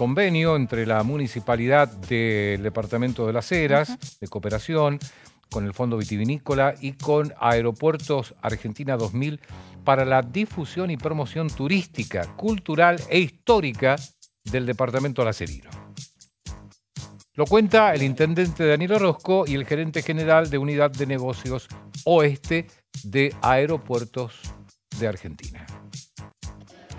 convenio entre la municipalidad del departamento de las Heras, de cooperación, con el Fondo Vitivinícola y con Aeropuertos Argentina 2000 para la difusión y promoción turística, cultural e histórica del departamento lacerino. Lo cuenta el intendente Daniel Orozco y el gerente general de Unidad de Negocios Oeste de Aeropuertos de Argentina.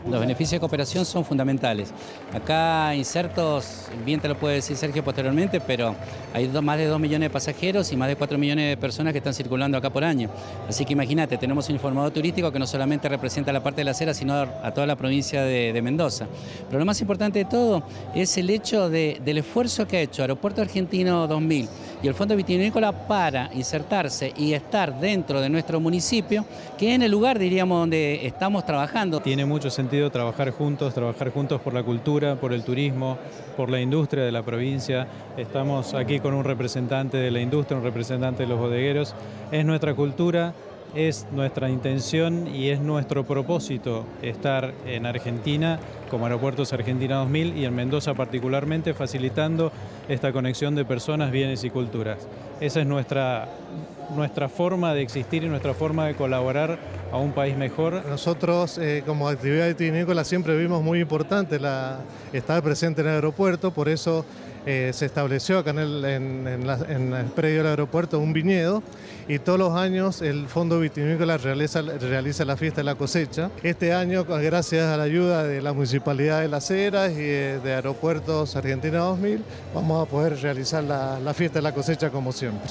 Los beneficios de cooperación son fundamentales. Acá insertos, bien te lo puede decir Sergio posteriormente, pero hay más de 2 millones de pasajeros y más de 4 millones de personas que están circulando acá por año. Así que imagínate, tenemos un informador turístico que no solamente representa la parte de la acera, sino a toda la provincia de, Mendoza. Pero lo más importante de todo es el hecho del esfuerzo que ha hecho Aeropuerto Argentino 2000 y el Fondo Vitivinícola para insertarse y estar dentro de nuestro municipio, que en el lugar, diríamos, donde estamos trabajando. Tiene mucho sentido trabajar juntos, trabajar juntos por la cultura, por el turismo, por la industria de la provincia. Estamos aquí con un representante de la industria, un representante de los bodegueros. Es nuestra cultura, es nuestra intención y es nuestro propósito estar en Argentina como Aeropuertos Argentina 2000 y en Mendoza particularmente facilitando esta conexión de personas, bienes y culturas. Esa es nuestra, nuestra forma de existir y nuestra forma de colaborar a un país mejor. Nosotros eh, como actividad vitivinícola siempre vimos muy importante estar presente en el aeropuerto, por eso eh, se estableció acá en el, en, el, predio del aeropuerto un viñedo y todos los años el Fondo Vitivinícola realiza, la fiesta de la cosecha. Este año, gracias a la ayuda de la Municipalidad de Las Heras y de, Aeropuertos Argentina 2000, vamos a poder realizar la fiesta de la cosecha como siempre.